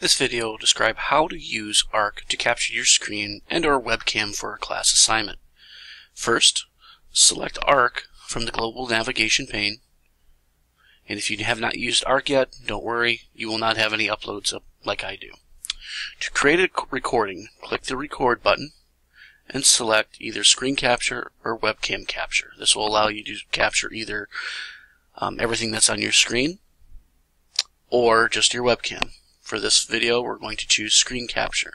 This video will describe how to use ARC to capture your screen and or webcam for a class assignment. First, select ARC from the global navigation pane. And if you have not used ARC yet, don't worry, you will not have any uploads up like I do. To create a recording, click the record button and select either screen capture or webcam capture. This will allow you to capture either um, everything that's on your screen or just your webcam. For this video, we're going to choose screen capture.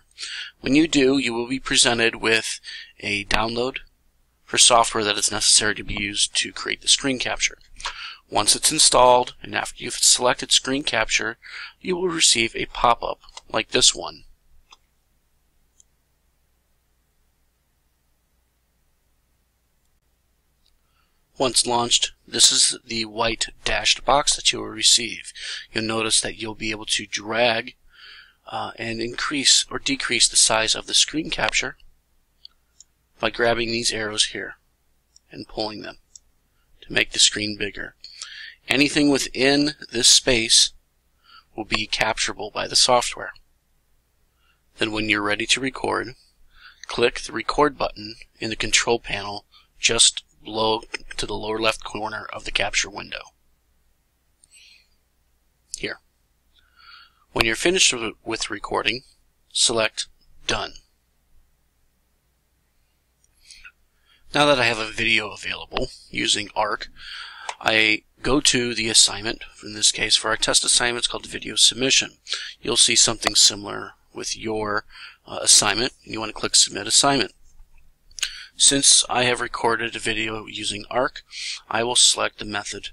When you do, you will be presented with a download for software that is necessary to be used to create the screen capture. Once it's installed, and after you've selected screen capture, you will receive a pop-up like this one. Once launched, this is the white dashed box that you will receive. You'll notice that you'll be able to drag uh, and increase or decrease the size of the screen capture by grabbing these arrows here and pulling them to make the screen bigger. Anything within this space will be capturable by the software. Then when you're ready to record, click the record button in the control panel just below to the lower left corner of the capture window. Here. When you're finished with recording, select Done. Now that I have a video available using ARC, I go to the assignment, in this case for our test assignment it's called video submission. You'll see something similar with your uh, assignment. You want to click Submit Assignment. Since I have recorded a video using ARC, I will select the method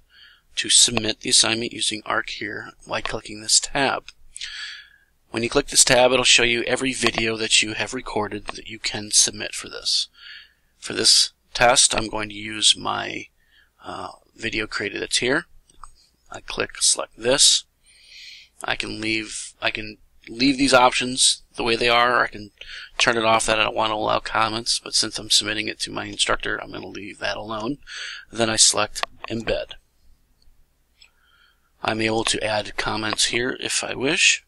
to submit the assignment using ARC here by clicking this tab. When you click this tab, it'll show you every video that you have recorded that you can submit for this. For this test, I'm going to use my uh, video created that's here. I click select this. I can leave I can leave these options the way they are, or I can turn it off that I don't want to allow comments, but since I'm submitting it to my instructor, I'm going to leave that alone. Then I select Embed. I'm able to add comments here if I wish.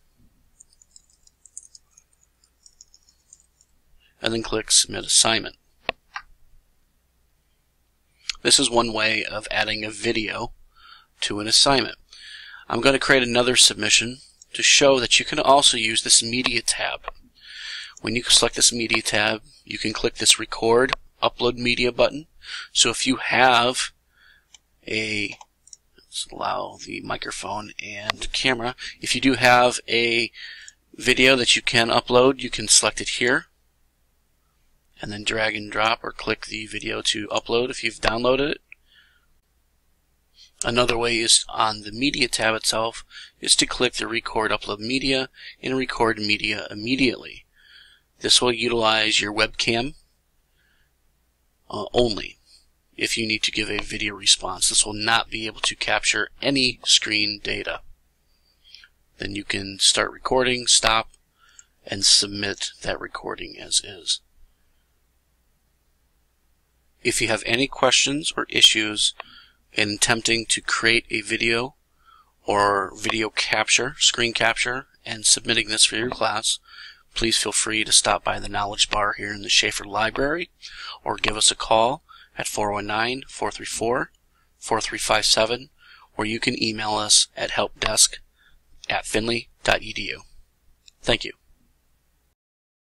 And then click Submit Assignment. This is one way of adding a video to an assignment. I'm going to create another submission to show that you can also use this Media tab. When you select this Media tab, you can click this Record Upload Media button. So if you have a let's allow the microphone and camera. If you do have a video that you can upload, you can select it here and then drag and drop or click the video to upload if you've downloaded it. Another way is on the Media tab itself is to click the Record Upload Media and record media immediately. This will utilize your webcam uh, only if you need to give a video response. This will not be able to capture any screen data. Then you can start recording, stop, and submit that recording as is. If you have any questions or issues in attempting to create a video or video capture, screen capture, and submitting this for your class, please feel free to stop by the Knowledge Bar here in the Shafer Library or give us a call at 419-434-4357 or you can email us at helpdesk at findlay.edu. Thank you.